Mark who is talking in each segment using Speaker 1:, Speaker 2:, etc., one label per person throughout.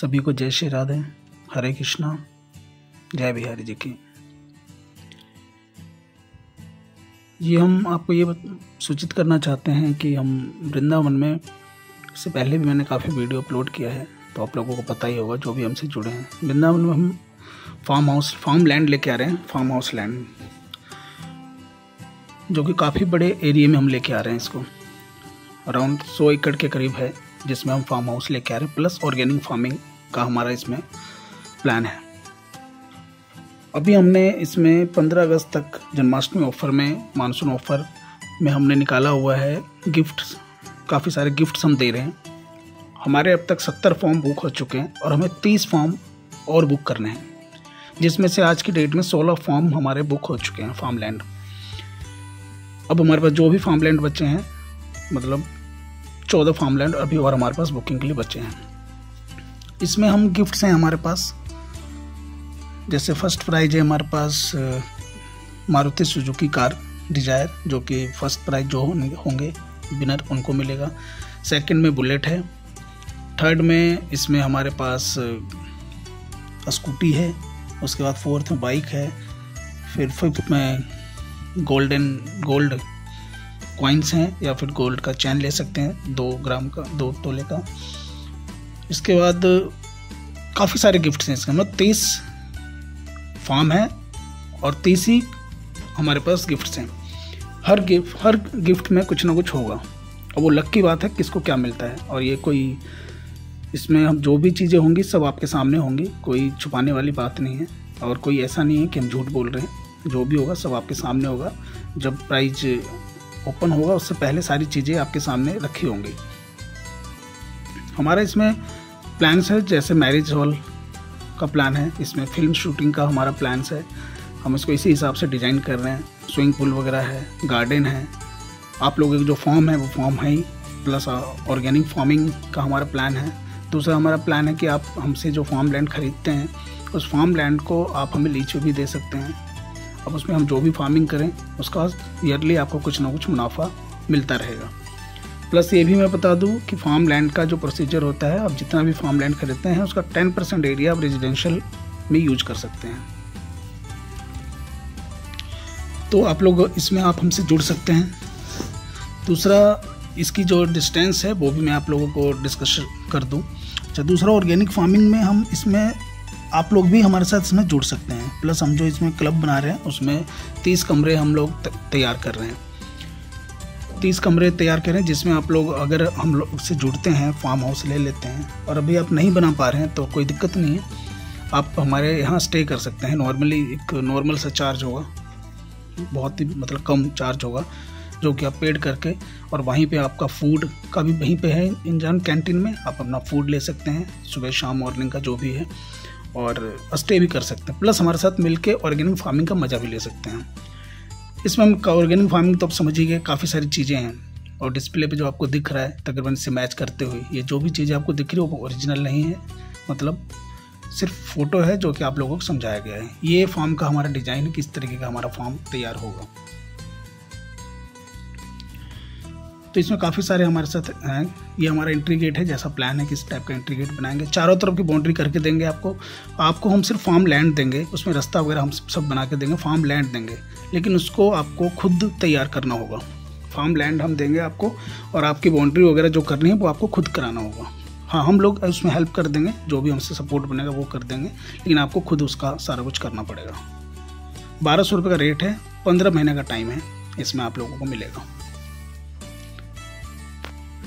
Speaker 1: सभी को जय श्री राधे, हरे कृष्णा, जय बिहारी जी की। ये हम आपको ये सूचित करना चाहते हैं कि हम वृंदावन में, इससे पहले भी मैंने काफ़ी वीडियो अपलोड किया है तो आप लोगों को पता ही होगा जो भी हमसे जुड़े हैं। वृंदावन में हम फार्म हाउस फार्म लैंड लेके आ रहे हैं फार्म हाउस लैंड जो कि काफ़ी बड़े एरिए में हम लेके आ रहे हैं इसको। अराउंड सौ एकड़ के करीब है, जिसमें हम फार्म हाउस लेके आ रहे हैं प्लस ऑर्गेनिक फ़ार्मिंग का हमारा इसमें प्लान है। अभी हमने इसमें 15 अगस्त तक जन्माष्टमी ऑफ़र में मानसून ऑफ़र में हमने निकाला हुआ है गिफ्ट काफ़ी सारे गिफ्ट्स हम दे रहे हैं। हमारे अब तक 70 फॉर्म बुक हो चुके हैं और हमें 30 फॉर्म और बुक करने हैं, जिसमें से आज की डेट में 16 फॉर्म हमारे बुक हो चुके हैं फार्म लैंड अब हमारे पास जो भी फार्म लैंड बचे हैं मतलब चौदह फार्म लैंड अभी और हमारे पास बुकिंग के लिए बचे हैं। इसमें हम गिफ्ट्स हैं हमारे पास। जैसे फ़र्स्ट प्राइज है हमारे पास मारुति सुजुकी कार डिज़ायर, जो कि फ़र्स्ट प्राइज जो होंगे विनर उनको मिलेगा। सेकंड में बुलेट है। थर्ड में इसमें हमारे पास स्कूटी है। उसके बाद फोर्थ में बाइक है। फिर फिफ्थ में गोल्डन गोल्ड कॉइन्स हैं, या फिर गोल्ड का चैन ले सकते हैं, दो ग्राम का, दो तोले का। इसके बाद काफ़ी सारे गिफ्ट्स हैं इसके। मतलब तेईस फार्म है और तीस ही हमारे पास गिफ्ट्स हैं। हर गिफ्ट हर गिफ्ट में कुछ ना कुछ होगा। और वो लक की बात है किसको क्या मिलता है। और ये कोई, इसमें हम जो भी चीज़ें होंगी सब आपके सामने होंगी। कोई छुपाने वाली बात नहीं है। और कोई ऐसा नहीं है कि हम झूठ बोल रहे हैं। जो भी होगा सब आपके सामने होगा। जब प्राइज ओपन होगा, उससे पहले सारी चीज़ें आपके सामने रखी होंगी। हमारा इसमें प्लान्स है, जैसे मैरिज हॉल का प्लान है, इसमें फ़िल्म शूटिंग का हमारा प्लान्स है। हम इसको इसी हिसाब से डिज़ाइन कर रहे हैं। स्विमिंग पूल वगैरह है गार्डन है। आप लोगों के जो फॉर्म है, वो फॉर्म है ही प्लस ऑर्गेनिक फ़ार्मिंग का हमारा प्लान है। दूसरा हमारा प्लान है कि आप, हमसे जो फार्म लैंड ख़रीदते हैं, उस फार्म लैंड को आप हमें लीच भी दे सकते हैं। अब उसमें हम जो भी फ़ार्मिंग करें, उसका ईयरली आपको कुछ ना कुछ मुनाफा मिलता रहेगा। प्लस ये भी मैं बता दूँ कि फार्म लैंड का जो प्रोसीजर होता है, आप जितना भी फार्म लैंड खरीदते हैं, उसका टेन परसेंट एरिया आप रेजिडेंशियल में यूज़ कर सकते हैं। तो आप लोग इसमें आप हमसे जुड़ सकते हैं। दूसरा, इसकी जो डिस्टेंस है, वो भी मैं आप लोगों को डिस्कस कर दूँ। अच्छा दूसरा ऑर्गेनिक फ़ार्मिंग में हम इसमें, आप लोग भी हमारे साथ इसमें जुड़ सकते हैं। प्लस हम जो इसमें क्लब बना रहे हैं, उसमें तीस कमरे हम लोग तैयार कर रहे हैं। तीस कमरे तैयार करें, जिसमें आप लोग अगर हम लोग से जुड़ते हैं फार्म हाउस ले लेते हैं, और अभी आप नहीं बना पा रहे हैं तो कोई दिक्कत नहीं है। आप हमारे यहाँ स्टे कर सकते हैं। नॉर्मली एक नॉर्मल सा चार्ज होगा। बहुत ही मतलब कम चार्ज होगा, जो कि आप पेड करके, और वहीं पे आपका फ़ूड का भी वहीं पे है। इंजान कैंटीन में आप अपना फ़ूड ले सकते हैं, सुबह शाम मॉर्निंग का जो भी है, और स्टे भी कर सकते हैं। प्लस हमारे साथ मिलके ऑर्गेनिक फ़ार्मिंग का मज़ा भी ले सकते हैं। इसमें हम ऑर्गेनिक फ़ार्मिंग तो आप समझिए काफ़ी सारी चीज़ें हैं। और डिस्प्ले पे जो आपको दिख रहा है, तकरीबन से मैच करते हुए, ये जो भी चीज़ें आपको दिख रही है, वो ओरिजिनल नहीं है। मतलब सिर्फ़ फ़ोटो है जो कि आप लोगों को समझाया गया है। ये फॉर्म का हमारा डिज़ाइन किस तरीके का हमारा फॉर्म तैयार होगा। तो इसमें काफ़ी सारे हमारे साथ हैं। ये हमारा एंट्री गेट है, जैसा प्लान है किस टाइप का एंट्री गेट बनाएँगे। चारों तरफ़ की बाउंड्री करके देंगे आपको। आपको हम सिर्फ़ फार्म लैंड देंगे, उसमें रास्ता वगैरह हम सब बना के देंगे फार्म लैंड देंगे। लेकिन उसको आपको खुद तैयार करना होगा। फार्म लैंड हम देंगे आपको, और आपकी बाउंड्री वगैरह जो करनी है, वो आपको खुद कराना होगा। हाँ हम लोग उसमें हेल्प कर देंगे, जो भी हमसे सपोर्ट बनेगा, वो कर देंगे। लेकिन आपको खुद उसका सारा कुछ करना पड़ेगा। बारह सौ रुपये का रेट है, पंद्रह महीने का टाइम है, इसमें आप लोगों को मिलेगा।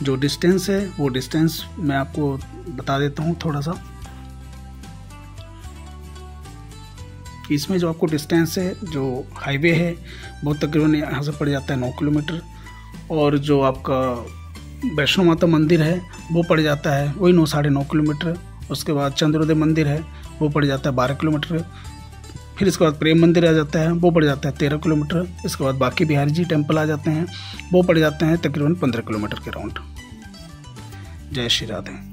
Speaker 1: जो डिस्टेंस है, वो डिस्टेंस मैं आपको बता देता हूँ थोड़ा सा इसमें जो आपको डिस्टेंस है, जो हाईवे है वो तकरीबन यहाँ से पड़ जाता है नौ किलोमीटर। और जो आपका वैष्णो माता मंदिर है, वो पड़ जाता है, वही नौ साढ़े नौ किलोमीटर। उसके बाद चंद्रोदय मंदिर है, वो पड़ जाता है बारह किलोमीटर। फिर इसके बाद प्रेम मंदिर आ जाता है, वो पड़ जाता है तेरह किलोमीटर। इसके बाद बाकी बिहारी जी टेंपल आ जाते हैं, वो पड़ जाते हैं तकरीबन पंद्रह किलोमीटर के राउंड। जय श्री राधे।